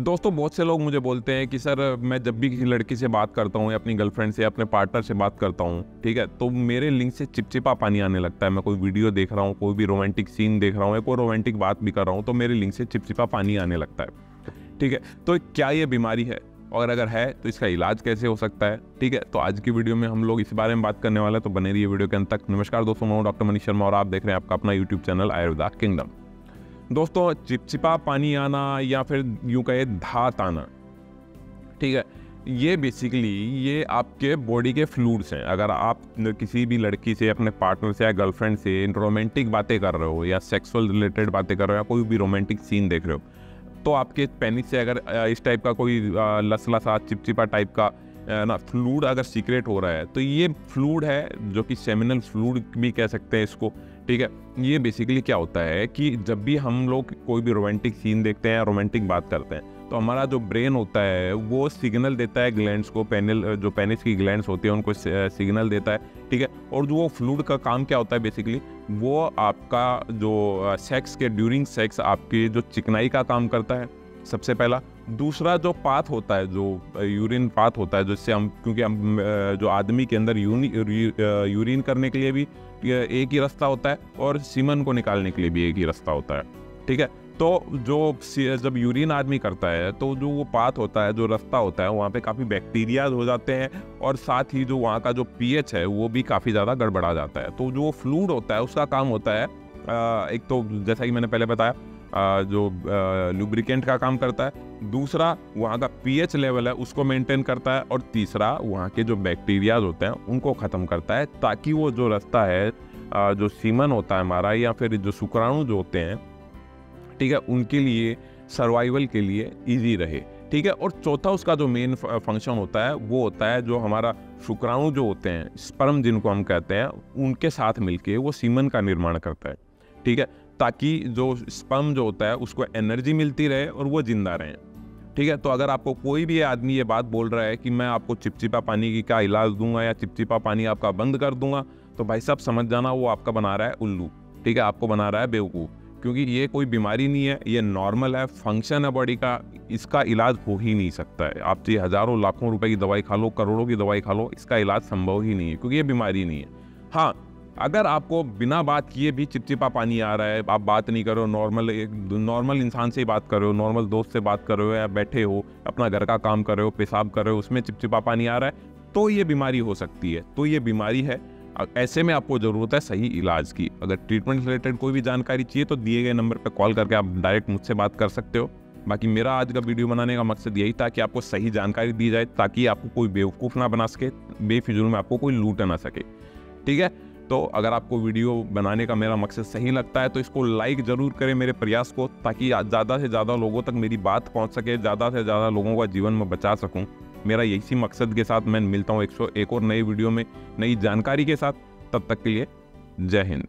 दोस्तों, बहुत से लोग मुझे बोलते हैं कि, सर, मैं जब भी किसी लड़की से बात करता हूँ या अपनी गर्लफ्रेंड से अपने पार्टनर से बात करता हूँ, ठीक है तो मेरे लिंक से चिपचिपा पानी आने लगता है। मैं कोई वीडियो देख रहा हूँ, कोई भी रोमांटिक सीन देख रहा हूँ या कोई रोमांटिक बात भी कर रहा हूँ तो मेरे लिंक से चिपचिपा पानी आने लगता है, ठीक है? तो क्या ये बीमारी है? और अगर है तो इसका इलाज कैसे हो सकता है, ठीक है? तो आज की वीडियो में हम लोग इस बारे में बात करने वाले हैं। तो बने रहिए वीडियो के अंत तक। नमस्कार दोस्तों, मैं डॉक्टर मनीष शर्मा और आप देख रहे हैं आपका अपना यूट्यूब चैनल आयुर्वेदा किंगडम दोस्तों चिपचिपा पानी आना या फिर यूँ कहे धात आना, ठीक है? ये बेसिकली ये आपके बॉडी के फ्लूड्स हैं। अगर आप किसी भी लड़की से, अपने पार्टनर से या गर्लफ्रेंड से रोमांटिक बातें कर रहे हो या सेक्सुअल रिलेटेड बातें कर रहे हो या कोई भी रोमांटिक सीन देख रहे हो तो आपके पेनिस से अगर इस टाइप का कोई लसला सा चिपचिपा टाइप का ना फ्लूड अगर सीक्रेट हो रहा है तो ये फ्लूड है, जो कि सेमिनल फ्लूड भी कह सकते हैं इसको। ठीक है, ये बेसिकली क्या होता है कि जब भी हम लोग कोई भी रोमांटिक सीन देखते हैं या रोमांटिक बात करते हैं तो हमारा जो ब्रेन होता है, वो सिग्नल देता है ग्लैंड्स को पेनिल जो पेनिस की ग्लैंड्स होती है, उनको सिग्नल देता है, ठीक है? और जो वो फ्लूड का काम क्या होता है बेसिकली वो आपका जो सेक्स के ड्यूरिंग सेक्स आपकी जो चिकनाई का काम करता है, सबसे पहला। दूसरा जो पाथ होता है, जो यूरिन पाथ होता है, जिससे हम, क्योंकि हम जो आदमी के अंदर यूरिन करने के लिए भी एक ही रास्ता होता है और सीमन को निकालने के लिए भी एक ही रास्ता होता है, ठीक है? तो जो जब यूरिन आदमी करता है तो जो वो पाथ होता है, जो रास्ता होता है, वहाँ पे काफ़ी बैक्टीरियाज हो जाते हैं और साथ ही जो वहाँ का जो पीएच है, वो भी काफ़ी ज़्यादा गड़बड़ा जाता है। तो जो फ्लूड होता है, उसका काम होता है एक तो जैसा कि मैंने पहले बताया जो लुब्रिकेंट का काम करता है। दूसरा, वहाँ का पीएच लेवल है, उसको मेंटेन करता है और तीसरा, वहाँ के जो बैक्टीरियाज होते हैं, उनको ख़त्म करता है ताकि वो जो रास्ता है जो सीमन होता है हमारा या फिर जो शुक्राणु जो होते हैं, ठीक है, उनके लिए सर्वाइवल के लिए ईजी रहे, ठीक है। और चौथा, उसका जो मेन फ़ंक्शन होता है, वो होता है जो हमारा शुक्राणु जो होते हैं स्पर्म जिनको हम कहते हैं, उनके साथ मिलके वो सीमन का निर्माण करता है, ठीक है। ताकि जो स्पर्म जो होता है, उसको एनर्जी मिलती रहे और वो ज़िंदा रहे। ठीक है? तो अगर आपको कोई भी आदमी ये बात बोल रहा है कि मैं आपको चिपचिपा पानी की का इलाज दूँगा या चिपचिपा पानी आपका बंद कर दूँगा तो भाई साहब समझ जाना वो आपका बना रहा है उल्लू। ठीक है? आपको बना रहा है बेवकूफ़। क्योंकि ये कोई बीमारी नहीं है, ये नॉर्मल है फ़ंक्शन है बॉडी का, इसका इलाज हो ही नहीं सकता है। आप चाहे हज़ारों, लाखों रुपए की दवाई खा लो, करोड़ों की दवाई खा लो, इसका इलाज संभव ही नहीं है, क्योंकि ये बीमारी नहीं है। हाँ अगर आपको बिना बात किए भी चिपचिपा पानी आ रहा है, आप बात नहीं करो नॉर्मल एक नॉर्मल इंसान से ही बात कर नॉर्मल दोस्त से बात कर या बैठे हो, अपना घर का काम कर रहे हो, पेशाब कर रहे हो, उसमें चिपचिपा पानी आ रहा है तो ये बीमारी हो सकती है। तो ये बीमारी है। ऐसे में आपको ज़रूरत है सही इलाज की। अगर ट्रीटमेंट रिलेटेड कोई भी जानकारी चाहिए तो दिए गए नंबर पर कॉल करके आप डायरेक्ट मुझसे बात कर सकते हो। बाकी मेरा आज का वीडियो बनाने का मकसद यही था कि आपको सही जानकारी दी जाए ताकि आपको कोई बेवकूफ़ ना बना सके, बेफिजूल में आपको कोई लूट ना सके। ठीक है? तो अगर आपको वीडियो बनाने का मेरा मकसद सही लगता है तो इसको लाइक ज़रूर करें मेरे प्रयास को ताकि ज़्यादा से ज़्यादा लोगों तक मेरी बात पहुँच सके ज़्यादा से ज़्यादा लोगों का जीवन में बचा सकूँ। मेरा इसी मकसद के साथ मैं मिलता हूँ एक, सौ एक और नई वीडियो में नई जानकारी के साथ। तब तक के लिए जय हिंद।